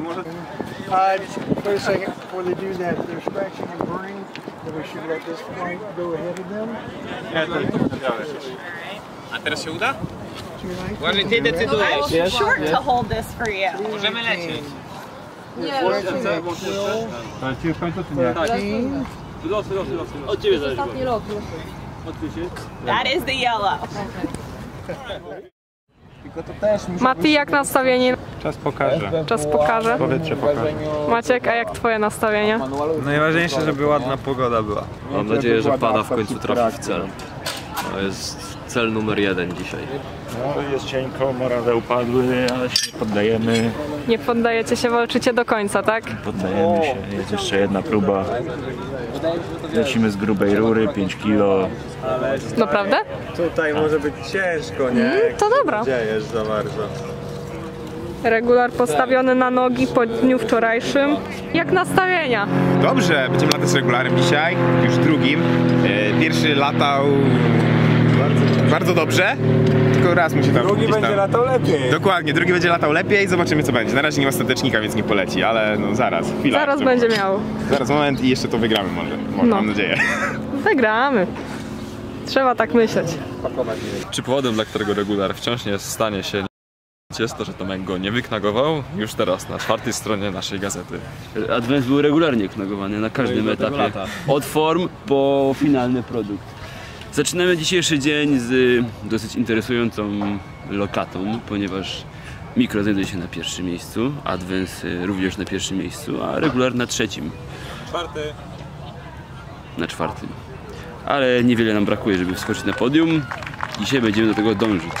może... Uh, just wait a second before they do that. They're scratching and burning. Then we should let this point go ahead of them. Nie, to biorę. A teraz się uda? Właśnie ty decydujesz. I'm short to hold this for you. Możemy lecieć. Ale ci w końcu czy nie? That is the yellow. Mati, jak nastawienie? Czas pokaże. Czas pokaże. Powietrze pokaże. Maciek, a jak twoje nastawienie? Najważniejsze, żeby ładna pogoda była. Mam nadzieję, że pada w końcu trafi w cel. To jest cel numer jeden dzisiaj. No, jest cienko, morale upadły, ale się nie poddajemy. Nie poddajecie się, walczycie do końca, tak? Poddajemy się. Jest jeszcze jedna próba. Lecimy z grubej rury, 5 kilo. Naprawdę? Tutaj może być ciężko, nie? To dobra. Dziejesz za bardzo. Regular postawiony na nogi po dniu wczorajszym. Jak nastawienia? Dobrze, będziemy latać z regularem dzisiaj, już drugim. E, Pierwszy latał bardzo dobrze, tylko raz mu się tam Drugi będzie tam... latał lepiej. Dokładnie, drugi będzie latał lepiej, zobaczymy co będzie. Na razie nie ma statecznika, więc nie poleci, ale no zaraz, chwila. Zaraz będzie miał. Zaraz moment i jeszcze to wygramy może, może No. mam nadzieję. Wygramy. Trzeba tak myśleć. Czy powodem, dla którego regular wciąż nie stanie się jest to, że Tomek go nie wyknagował już teraz na czwartej stronie naszej gazety. Advent był regularnie knagowany na każdym etapie. Od form po finalny produkt. Zaczynamy dzisiejszy dzień z dosyć interesującą lokatą, ponieważ mikro znajduje się na pierwszym miejscu, Advent y, również na pierwszym miejscu, a regular na trzecim. Czwarty. Na czwartym. Ale niewiele nam brakuje, żeby wskoczyć na podium. Dzisiaj będziemy do tego dążyć.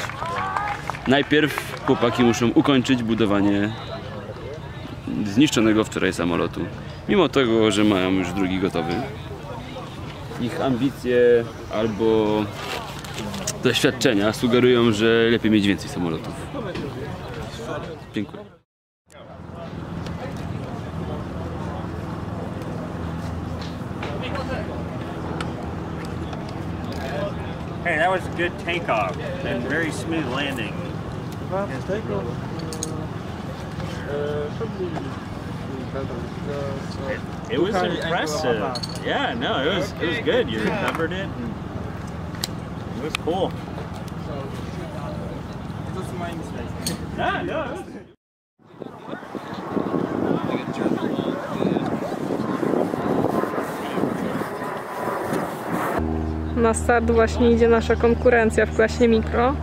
Najpierw chłopaki muszą ukończyć budowanie zniszczonego wczoraj samolotu. Mimo tego, że mają już drugi gotowy. Ich ambicje albo doświadczenia sugerują, że lepiej mieć więcej samolotów. Dziękuję. Hey, that was a good takeoff and very smooth landing. It was impressive. Yeah, no, it was it was good. You recovered it. And it was cool. Yeah, no, it was Na start właśnie idzie nasza konkurencja w klasie mikro.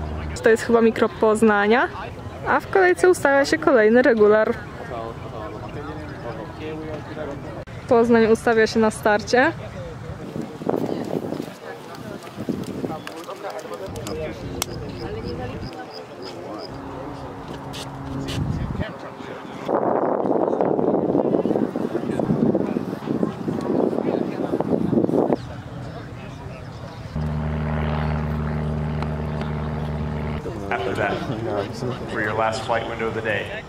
To jest chyba mikro Poznania. A w kolejce ustawia się kolejny regular. Poznań ustawia się na starcie. after that for your last flight window of the day.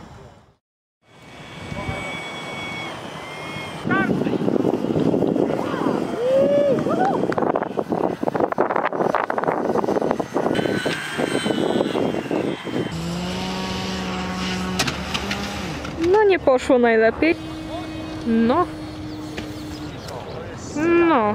No nie poszło najlepiej. No. No.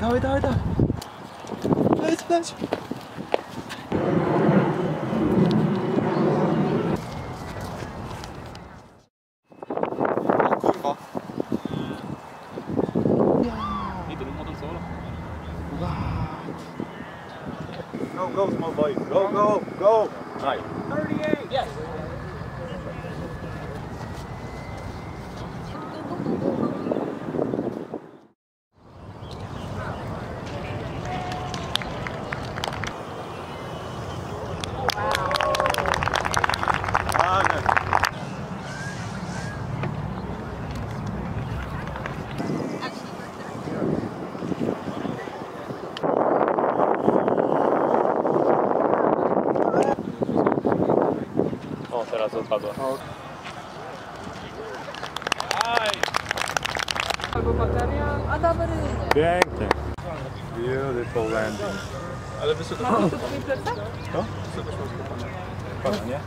ダメダメダメ大丈夫大丈夫 Go, go, small boy. Go, go, go. Right. 38. Yes. O, teraz odpadła. Albo bateria. Pięknie. Beautiful landing. Masz tu twój plecak? Pana, nie?